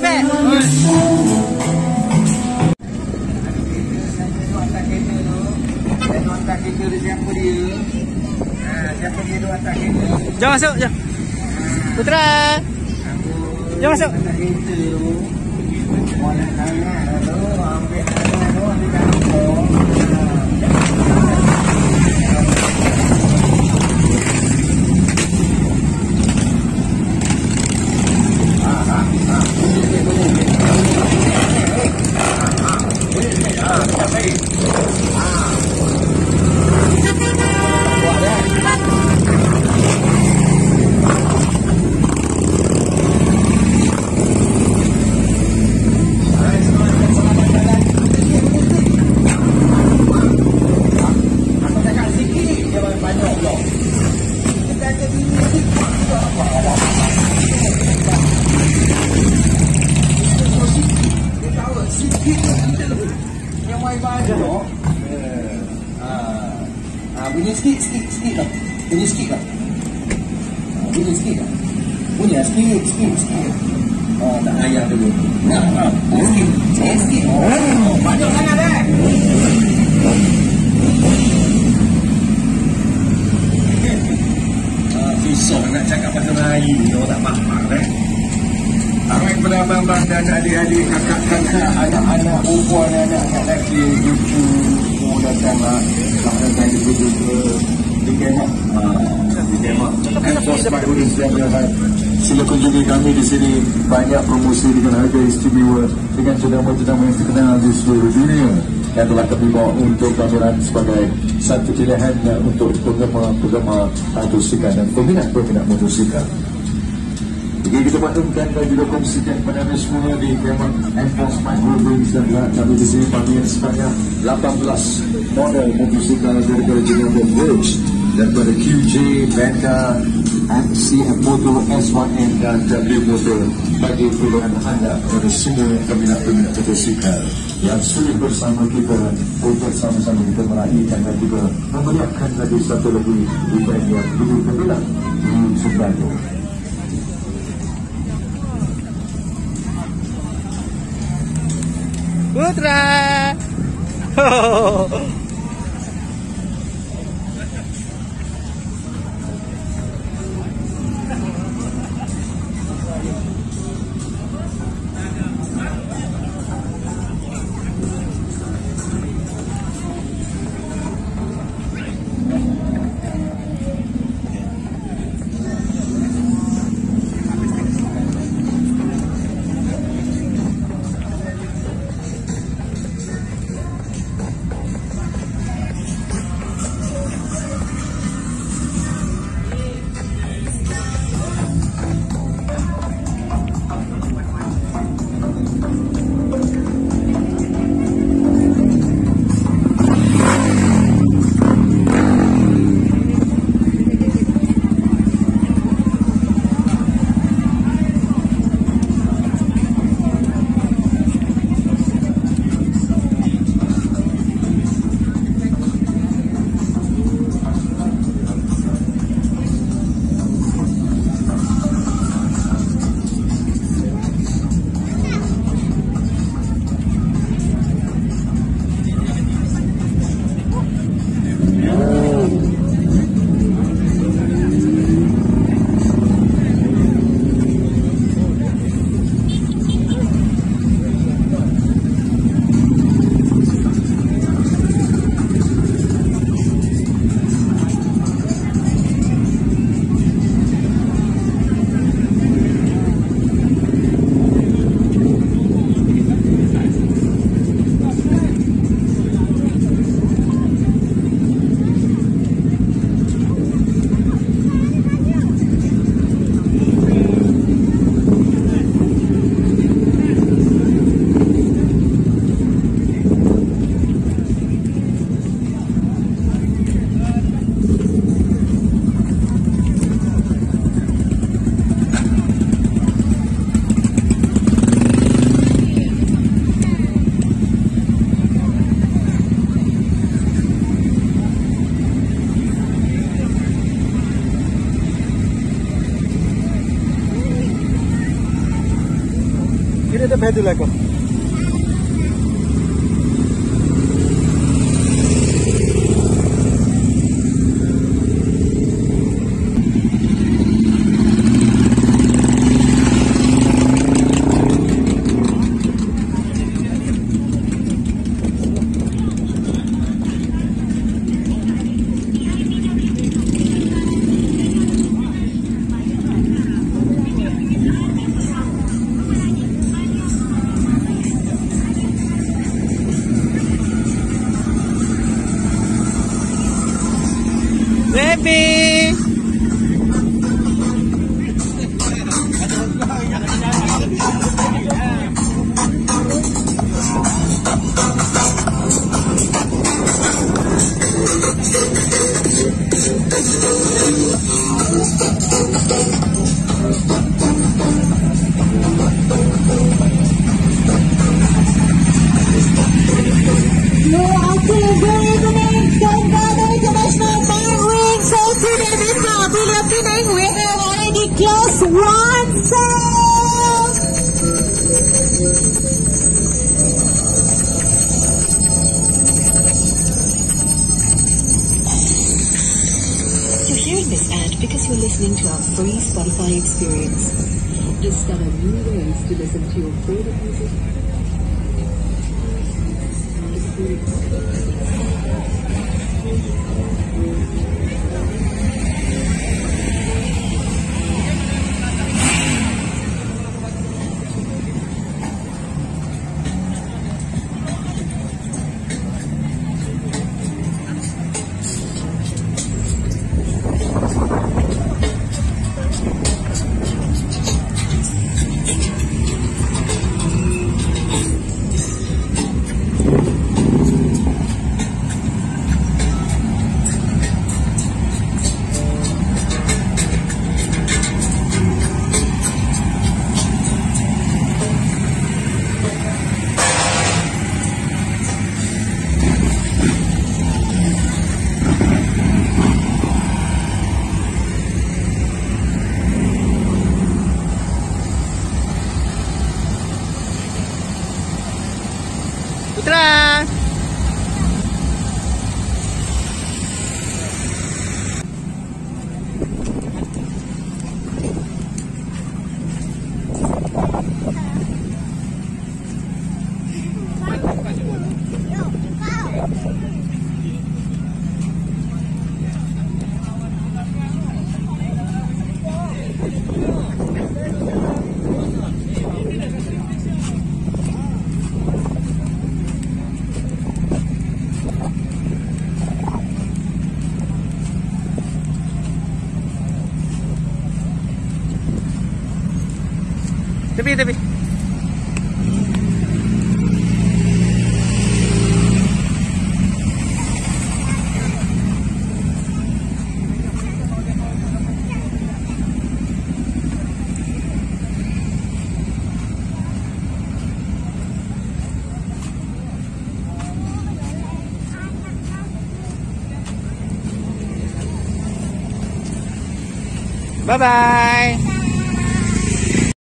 back. Jom masuk, jom. Putra. Jom masuk. Ah, bunyi sikit, sikit, sikit lah. Bunyi sikit lah. Ah, bunyi sikit lah. Bunyi sikit, sikit, sikit. Oh, tak ayah dulu. Nah, ah, sikit, sikit, sikit. Oh, banyak sangat eh. Ah, susah nak cakap pasal Melayu, dia tak faham eh. Ramai kepada abang-abang dan adik-adik, kakak-kakak, anak-anak, perempuan, anak-anak lelaki, cucu, semua datanglah. Selamat datang di Kudu ke di Kemah. Di Kemah. Enforce by Kudu Selamat Sila kunjungi kami di sini. Banyak promosi dengan harga istimewa dengan tetamu-tetamu yang terkenal di seluruh dunia yang telah kami bawa untuk pameran sebagai satu pilihan untuk penggemar-penggemar motosikal dan peminat-peminat motosikal. Jadi kita maklumkan dan juga kongsikan kepada anda semua di Kemah Enforce My Holdings dan kami di sini pameran sebanyak 18 model motosikal daripada jenama Bridge daripada QJ, Benta, MC Moto, S1M dan W Motor bagi pilihan anda kepada semua peminat-peminat motosikal yang sulit bersama kita untuk sama-sama kita meraihkan dan juga memeriahkan lagi satu lagi event yang begitu gembira di Sebenarnya. Putra. Kita pergi listening to our free Spotify experience. Discover new ways to listen to your favorite music. Putra. Tepi tepi. Bye bye.